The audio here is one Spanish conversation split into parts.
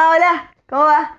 Ah, hola, ¿cómo va?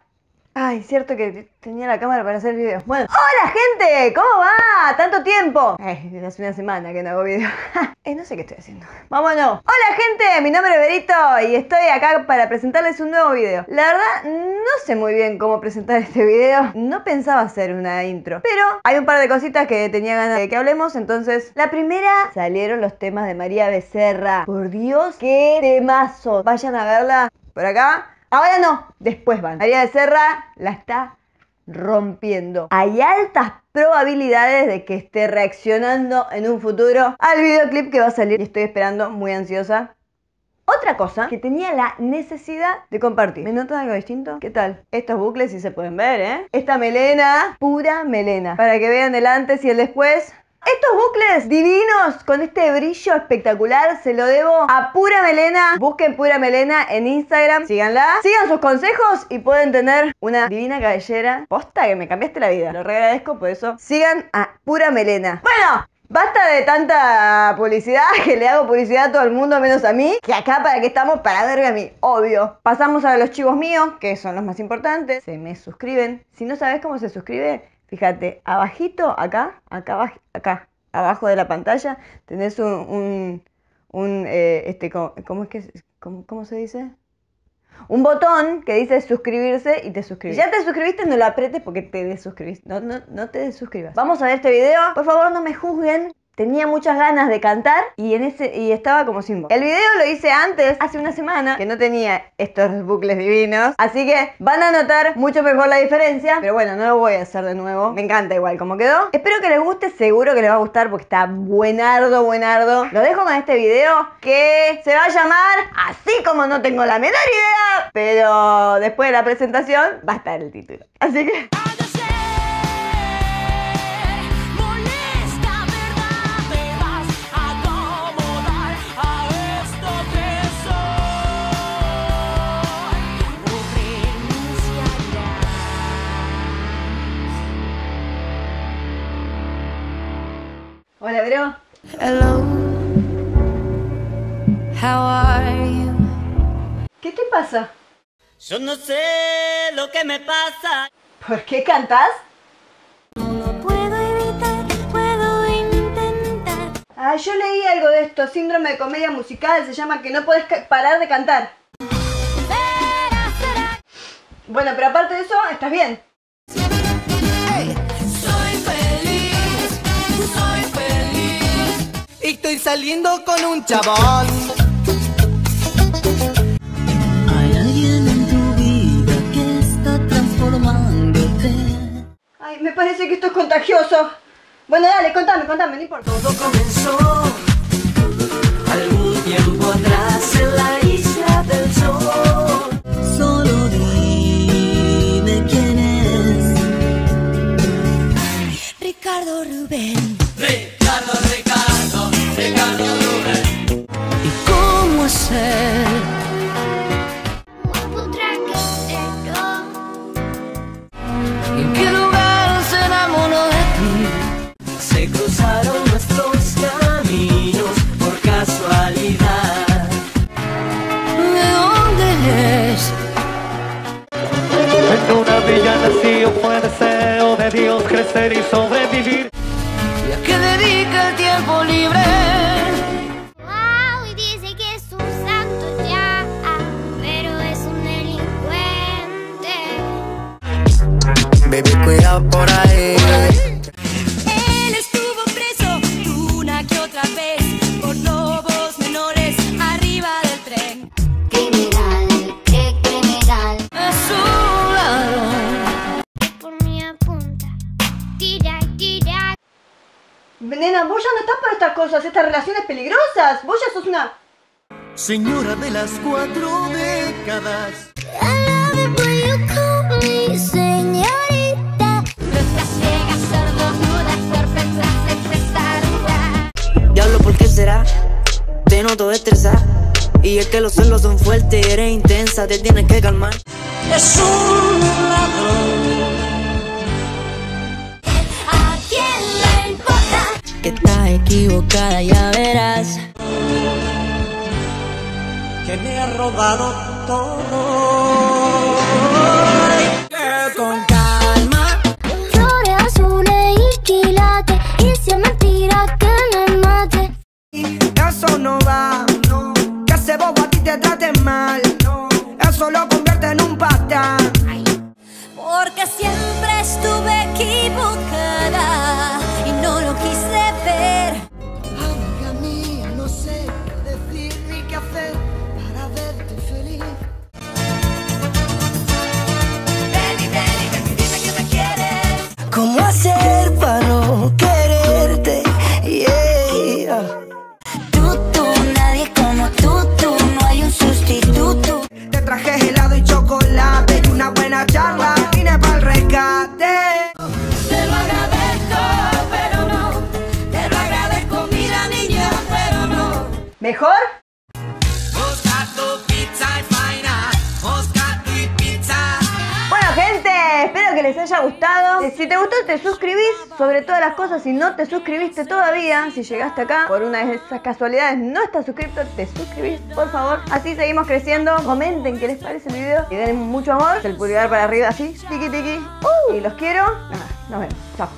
Ay, cierto que tenía la cámara para hacer videos. Bueno, hola gente, ¿cómo va? Tanto tiempo. Ay, hace una semana que no hago video. eh, no sé qué estoy haciendo. Vámonos. Hola gente, mi nombre es Berito y estoy acá para presentarles un nuevo video. La verdad, no sé muy bien cómo presentar este video. No pensaba hacer una intro, pero hay un par de cositas que tenía ganas de que hablemos. Entonces, la primera, salieron los temas de María Becerra. Por Dios, qué temazo. Vayan a verla por acá. Ahora no, después van. María Becerra la está rompiendo. Hay altas probabilidades de que esté reaccionando en un futuro al videoclip que va a salir y estoy esperando muy ansiosa. Otra cosa que tenía la necesidad de compartir. ¿Me notan algo distinto? ¿Qué tal? Estos bucles sí se pueden ver, ¿eh? Esta melena, pura melena. Para que vean el antes y el después. Estos bucles divinos con este brillo espectacular se lo debo a Pura Melena. Busquen Pura Melena en Instagram, síganla, sigan sus consejos y pueden tener una divina cabellera. Posta que me cambiaste la vida, lo agradezco por eso. Sigan a Pura Melena. Bueno, Basta de tanta publicidad, que le hago publicidad a todo el mundo menos a mí, que acá para qué estamos, para verme a mí, obvio. Pasamos a los chivos míos, que son los más importantes. Se me suscriben. Si no sabes cómo se suscribe, Fíjate, abajito, acá, acá, acá, abajo de la pantalla, tenés un, un, eh, este, ¿cómo, es que, cómo, cómo, se dice? Un botón que dice suscribirse y te suscribes. Si ya te suscribiste, no lo apretes porque te desuscribís. No, no, no te desuscribas. Vamos a ver este video. Por favor, no me juzguen tenía muchas ganas de cantar y en ese y estaba como sin voz. El video lo hice antes, hace una semana, que no tenía estos bucles divinos, así que van a notar mucho mejor la diferencia, pero bueno, no lo voy a hacer de nuevo. Me encanta igual como quedó. Espero que les guste, seguro que les va a gustar porque está buenardo, buenardo. Lo dejo con este video que se va a llamar así como no tengo la menor idea, pero después de la presentación va a estar el título. Así que... Hello. How are you? ¿Qué te pasa? Yo no sé lo que me pasa. ¿Por qué cantas? No puedo evitar, puedo intentar. Ah, yo leí algo de esto, síndrome de comedia musical, se llama que no puedes parar de cantar. Será, será. Bueno, pero aparte de eso, estás bien. Estoy saliendo con un chabón. Hay alguien en tu vida que está transformándote. Ay, me parece que esto es contagioso. Bueno, dale, contame, contame, no importa. Todo comenzó algún tiempo atrás sobrevivir. ¿Y a qué dedica el tiempo libre? Wow, y dice que es un santo ya, pero es un delincuente. Baby, cuidado por ahí. Cosas, estas relaciones peligrosas. Vos ya sos una... Señora de las cuatro décadas. Diablo, ¿por qué será? Te noto estresar. Y es que los celos son fuertes, eres intensa, te tienes que calmar. Es un ladrón. equivocada, ya verás. Que me ha robado todo. Que con calma. Flores azules y quilates. Y si es mentira que me mate. Eso no va, no. Que ese bobo a ti te trate mal. No. Eso lo convierte en un patán. Porque siempre. ¿Mejor? Bueno, gente, espero que les haya gustado. Si te gustó, te suscribís sobre todas las cosas. Si no te suscribiste todavía, si llegaste acá por una de esas casualidades, no estás suscrito, te suscribís, por favor. Así seguimos creciendo. Comenten qué les parece el video y den mucho amor. El pulgar para arriba así, tiki tiki. Uh, y los quiero. Nada, nos vemos. Chao.